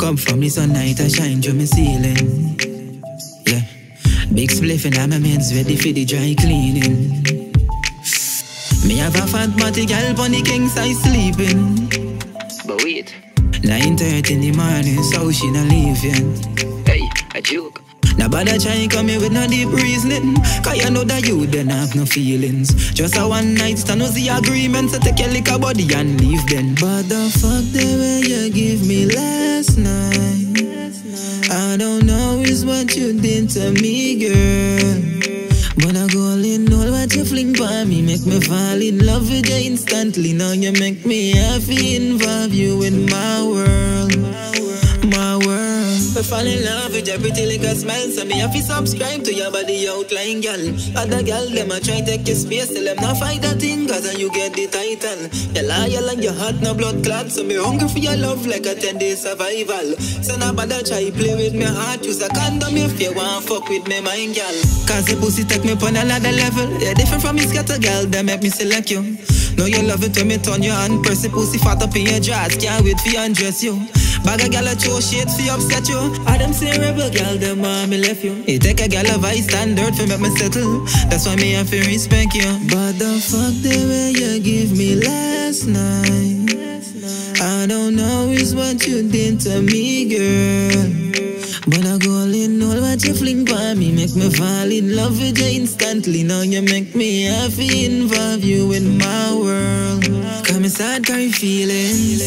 Up from the sunlight, I shine through my ceiling. Yeah. Big spliff and I'm a men's ready for the dry cleaning. Me have a fat body girl on the king size sleeping. But wait, 9.30 in the morning, so she not leaving. hey, a joke. Now bother try come here with no deep reasoning. Cause you know that you don't have no feelings. Just a one night stand was the agreement So take your liquor body and leave then. But the fuck the way you give me last night. I don't know is what you did to me girl. But I go all in all what you fling by me. Make me fall in love with you instantly. Now you make me happy Involve you in fall in love with your pretty little smile So me have to subscribe to your body outline, girl. Other girl, them a try take your space Tell them not fight that thing Cause then you get the title. You loyal and your heart no blood clot. So me hungry for your love like a 10 day survival. So now bother try play with me heart Use a condom if you want fuck with me mind, girl. Cause the pussy take me upon another level. Yeah, different from me scatter girl That make me select you. Know you love it when me turn your hand Press the pussy fat up in your dress Can't wait for you undress you Bag a gal a throw shit for upset you. I them say rebel gal, them want me left you. It take a gal of high standard for make me settle. That's why me have to respect you. But the fuck the way you give me last night. I don't know is what you did to me girl what you fling by me Make me fall in love with you instantly. Now you make me happy Involve you in my world. Come inside carry feelings.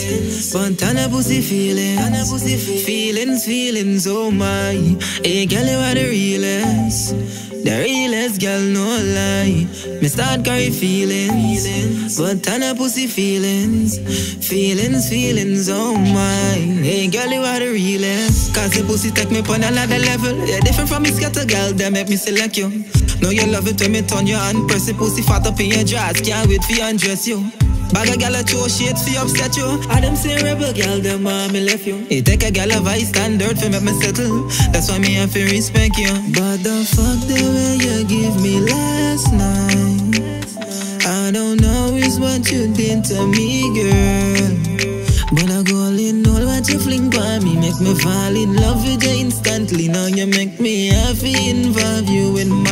Spontana pussy feelings. Feelings, feelings, oh my. Hey girl you are the realest The realest girl no lie. Me start carry feelings Spontana pussy feelings. Feelings, feelings, oh my. Hey girl you are the realest. Cause the pussy take me upon another level. Yeah different from me scatter girl That make me select you. Know you love it when me turn your hand Press the pussy fat up in your dress. Can't wait for you undress you Bag a gal a throw shit for upset you. I them say rebel gal, them want me left you. It take a gal of high standard for make me settle. That's why me have to respect you. But the fuck the way you give me last night. I don't know is what you did to me girl. But I go all in all what you fling by me. Make me fall in love with you instantly. Now you make me happy Involve you in my